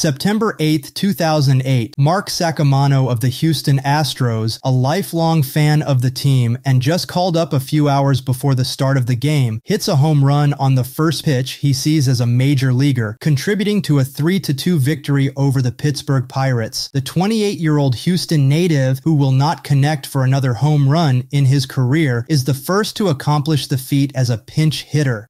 September 8, 2008, Mark Saccomanno of the Houston Astros, a lifelong fan of the team and just called up a few hours before the start of the game, hits a home run on the first pitch he sees as a major leaguer, contributing to a 3-2 victory over the Pittsburgh Pirates. The 28-year-old Houston native, who will not connect for another home run in his career, is the first to accomplish the feat as a pinch hitter.